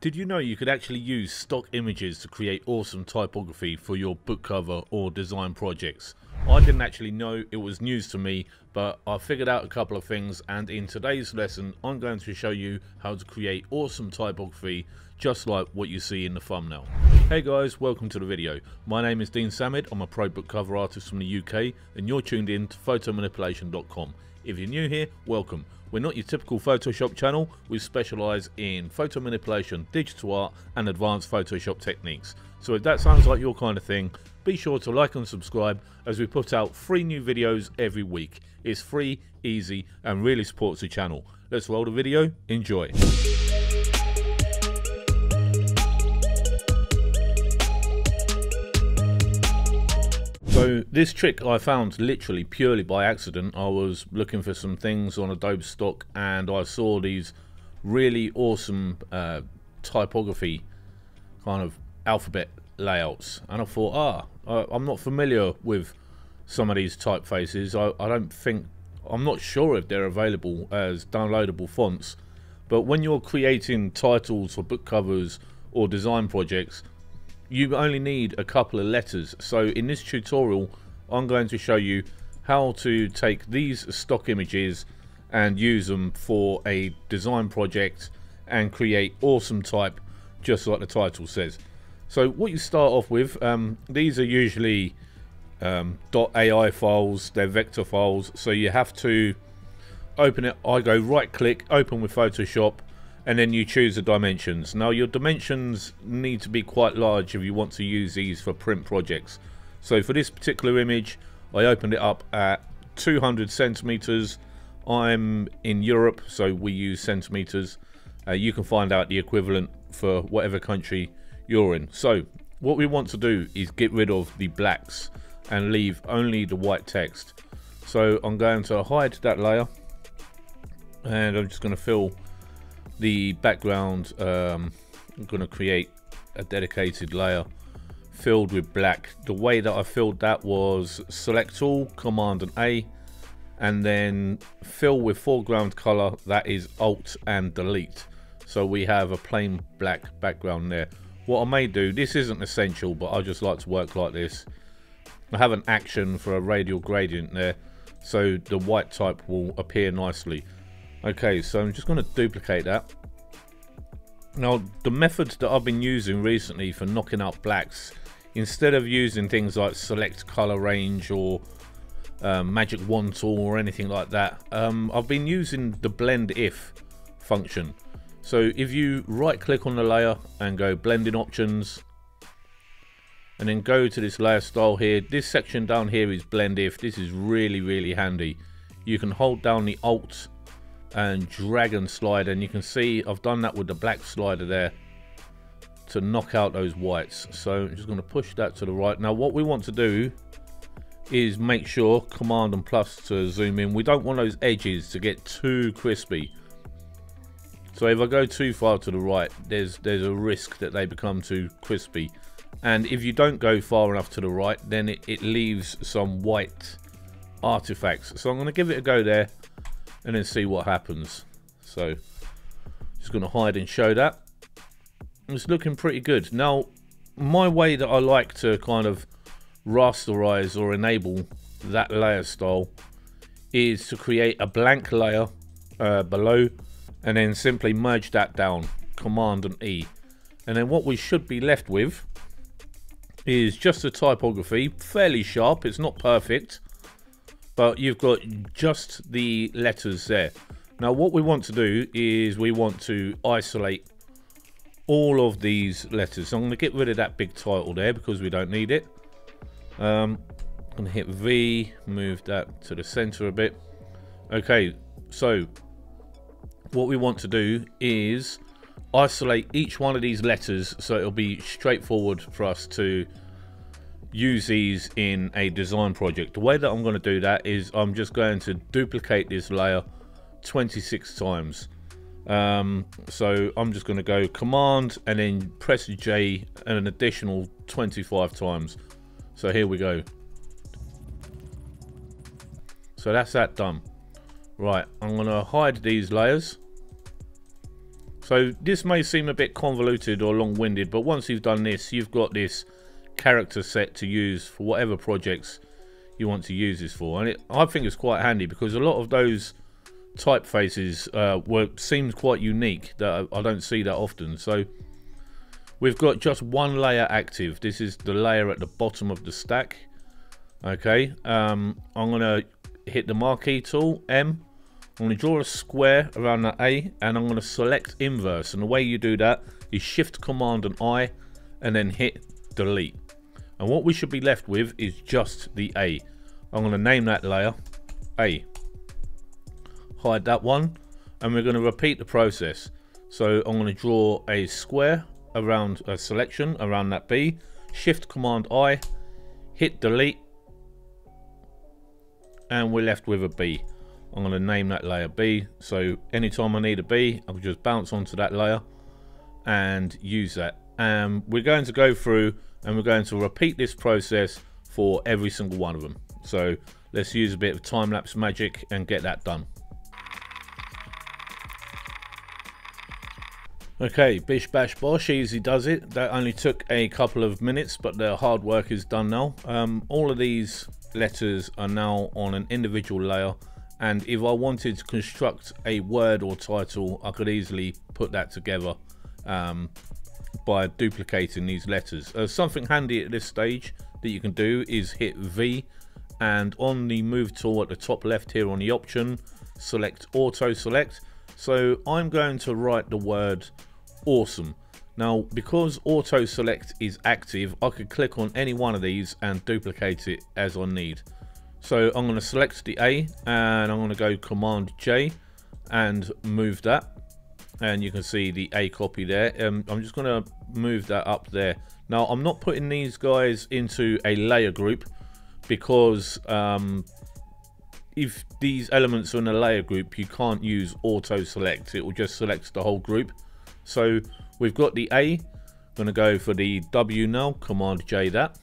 Did you know you could actually use stock images to create awesome typography for your book cover or design projects? I didn't actually know it was news to me, but I figured out a couple of things and in today's lesson I'm going to show you how to create awesome typography just like what you see in the thumbnail. Hey guys, welcome to the video. My name is Dean Samed, I'm a pro book cover artist from the UK and you're tuned in to photomanipulation.com. If you're new here, welcome. We're not your typical Photoshop channel, we specialise in photo manipulation, digital art and advanced Photoshop techniques. So if that sounds like your kind of thing, be sure to like and subscribe as we put out three new videos every week. It's free, easy and really supports the channel. Let's roll the video, enjoy. So this trick I found literally purely by accident. I was looking for some things on Adobe Stock and I saw these really awesome uh, typography kind of alphabet layouts and I thought ah I'm not familiar with some of these typefaces I, I don't think I'm not sure if they're available as downloadable fonts but when you're creating titles for book covers or design projects you only need a couple of letters. So in this tutorial, I'm going to show you how to take these stock images and use them for a design project and create awesome type just like the title says. So what you start off with, um, these are usually um, .ai files, they're vector files, so you have to open it, I go right click, open with Photoshop, and then you choose the dimensions. Now your dimensions need to be quite large if you want to use these for print projects. So for this particular image, I opened it up at 200 centimeters. I'm in Europe, so we use centimeters. Uh, you can find out the equivalent for whatever country you're in. So what we want to do is get rid of the blacks and leave only the white text. So I'm going to hide that layer and I'm just going to fill the background um, I'm going to create a dedicated layer filled with black. The way that I filled that was select all command and A and then fill with foreground color that is alt and delete. So we have a plain black background there. What I may do this isn't essential but I just like to work like this. I have an action for a radial gradient there so the white type will appear nicely Okay, so I'm just going to duplicate that. Now, the methods that I've been using recently for knocking out blacks, instead of using things like select color range or um, magic wand tool or anything like that, um, I've been using the blend if function. So if you right click on the layer and go blending options, and then go to this layer style here, this section down here is blend if. This is really, really handy. You can hold down the alt and dragon slider. And you can see I've done that with the black slider there to knock out those whites. So I'm just going to push that to the right. Now what we want to do is make sure command and plus to zoom in. We don't want those edges to get too crispy. So if I go too far to the right there's there's a risk that they become too crispy. And if you don't go far enough to the right then it, it leaves some white artifacts. So I'm going to give it a go there and then see what happens. So just going to hide and show that. It's looking pretty good. Now, my way that I like to kind of rasterize or enable that layer style is to create a blank layer uh, below and then simply merge that down command and E and then what we should be left with is just a typography fairly sharp it's not perfect but you've got just the letters there. Now what we want to do is we want to isolate all of these letters. So I'm going to get rid of that big title there because we don't need it. Um, I'm going to hit V, move that to the center a bit. Okay, so what we want to do is isolate each one of these letters so it'll be straightforward for us to use these in a design project. The way that I'm going to do that is I'm just going to duplicate this layer 26 times. Um, so I'm just going to go command and then press J an additional 25 times. So here we go. So that's that done. Right, I'm going to hide these layers. So this may seem a bit convoluted or long-winded, but once you've done this, you've got this character set to use for whatever projects you want to use this for. And it, I think it's quite handy because a lot of those typefaces uh, were seems quite unique that I, I don't see that often. So we've got just one layer active. This is the layer at the bottom of the stack. Okay, um, I'm to hit the marquee tool, M. I'm to draw a square around that A and I'm to select inverse. And the way you do that is Shift Command and I and then hit delete. And what we should be left with is just the A. I'm going to name that layer A. Hide that one and we're going to repeat the process. So I'm going to draw a square around a selection around that B. Shift Command I, hit delete and we're left with a B. I'm going to name that layer B. So anytime I need a B, I'll just bounce onto that layer and use that. And we're going to go through and we're going to repeat this process for every single one of them. So let's use a bit of time-lapse magic and get that done. Okay, bish bash bosh, easy does it. That only took a couple of minutes, but the hard work is done now. Um, all of these letters are now on an individual layer and if I wanted to construct a word or title I could easily put that together um, by duplicating these letters. Uh, something handy at this stage that you can do is hit V and on the move tool at the top left here on the option select auto select so I'm going to write the word awesome now because auto select is active I could click on any one of these and duplicate it as I need so I'm going to select the A and I'm going to go Command J and move that. And you can see the A copy there. Um, I'm just going to move that up there. Now I'm not putting these guys into a layer group because um, if these elements are in a layer group you can't use auto select. It will just select the whole group. So we've got the A. I'm going to go for the W now. Command J that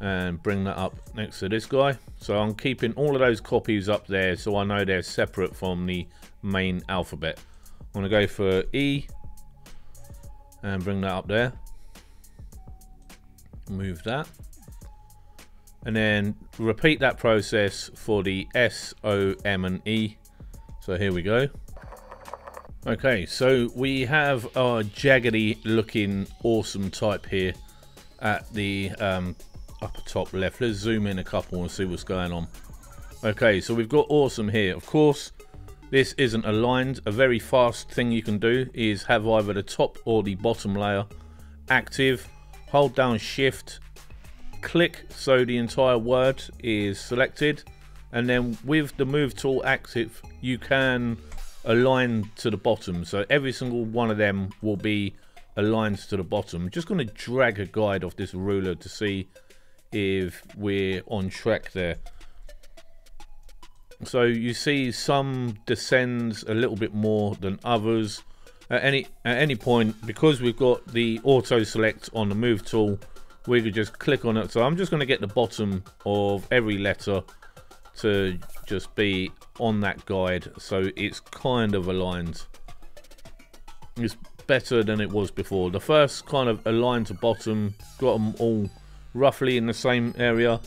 and bring that up next to this guy. So I'm keeping all of those copies up there so I know they're separate from the main alphabet. I'm to go for E and bring that up there. Move that. And then repeat that process for the S, O, M and E. So here we go. Okay, so we have our jaggedy looking awesome type here at the um, upper top left. Let's zoom in a couple and see what's going on. Okay, so we've got awesome here. Of course, this isn't aligned. A very fast thing you can do is have either the top or the bottom layer active. Hold down shift, click so the entire word is selected. And then with the move tool active, you can align to the bottom. So every single one of them will be aligned to the bottom. Just going to drag a guide off this ruler to see if we're on track there. So you see some descends a little bit more than others. At any at any point, because we've got the auto select on the move tool, we could just click on it. So I'm just going to get the bottom of every letter to just be on that guide so it's kind of aligned. It's better than it was before. The first kind of aligned to bottom, got them all roughly in the same area.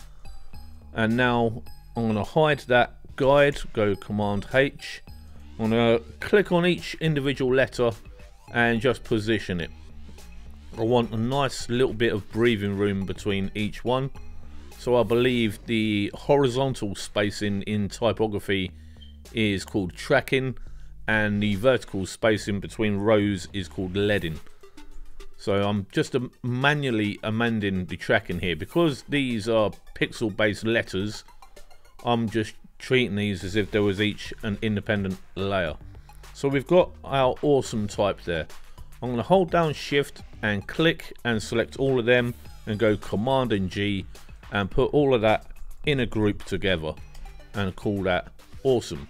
And now I'm going to hide that guide, go Command H. I'm going to click on each individual letter and just position it. I want a nice little bit of breathing room between each one. So I believe the horizontal spacing in typography is called tracking and the vertical spacing between rows is called leading. So I'm just um, manually amending the tracking here. Because these are pixel based letters, I'm just treating these as if there was each an independent layer. So we've got our awesome type there. I'm going to hold down shift and click and select all of them and go command and G and put all of that in a group together and call that awesome.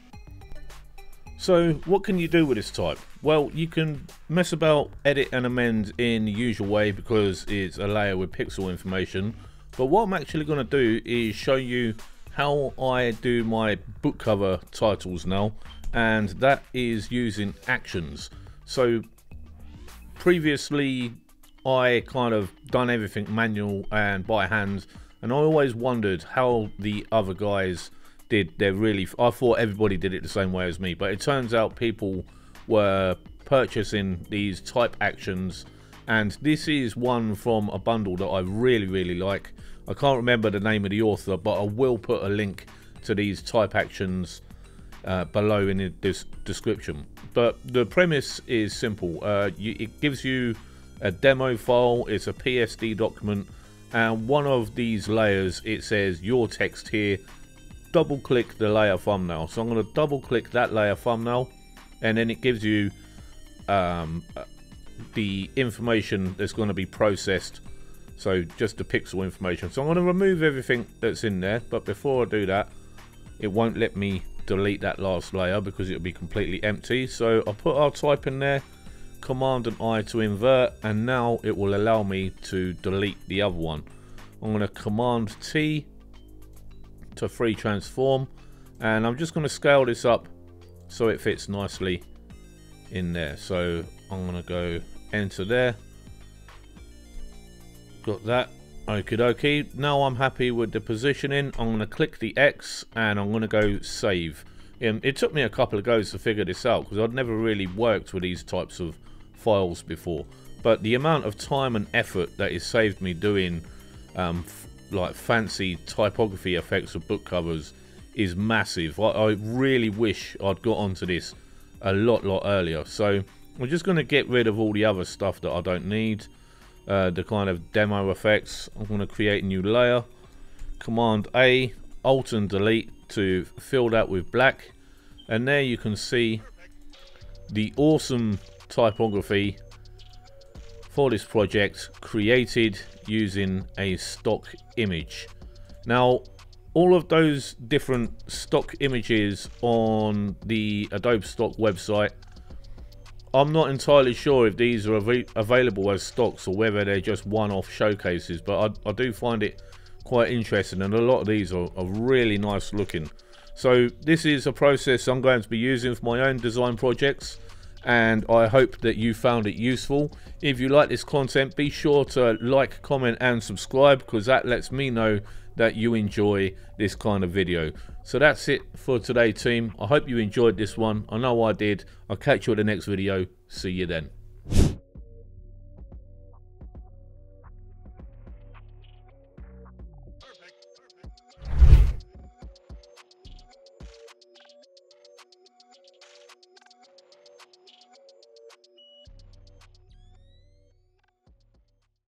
So what can you do with this type? Well, you can mess about, edit and amend in the usual way because it's a layer with pixel information. But what I'm actually going to do is show you how I do my book cover titles now. And that is using actions. So previously I kind of done everything manual and by hand and I always wondered how the other guys did their really I thought everybody did it the same way as me but it turns out people were purchasing these type actions and this is one from a bundle that I really really like I can't remember the name of the author but I will put a link to these type actions uh, below in this description. But the premise is simple. Uh, you, it gives you a demo file it's a PSD document and one of these layers it says your text here. Double click the layer thumbnail. So I'm going to double click that layer thumbnail and then it gives you um, the information that's going to be processed so just the pixel information. So I'm going to remove everything that's in there but before I do that it won't let me delete that last layer because it'll be completely empty. So I'll put our type in there command and I to invert and now it will allow me to delete the other one. I'm going to command T to free transform and I'm just going to scale this up so it fits nicely in there. So I'm going to go enter there got that okie dokie now I'm happy with the positioning I'm going to click the X and I'm going to go save um, it took me a couple of goes to figure this out because I'd never really worked with these types of files before but the amount of time and effort that it saved me doing um, like fancy typography effects of book covers is massive. I, I, really wish I'd got onto this a lot, lot earlier. So I'm just going to get rid of all the other stuff that I don't need. Uh, the kind of demo effects. I'm going to create a new layer. Command A, Alt and Delete to fill that with black. And there you can see the awesome typography for this project created using a stock image. Now, all of those different stock images on the Adobe Stock website, I'm not entirely sure if these are av available as stocks or whether they're just one-off showcases, but I, I, do find it quite interesting and a lot of these are, are really nice looking. So this is a process I'm going to be using for my own design projects and I hope that you found it useful. If you like this content, be sure to like, comment and subscribe because that lets me know that you enjoy this kind of video. So that's it for today team. I hope you enjoyed this one. I know I did. I'll catch you at the next video. See you then.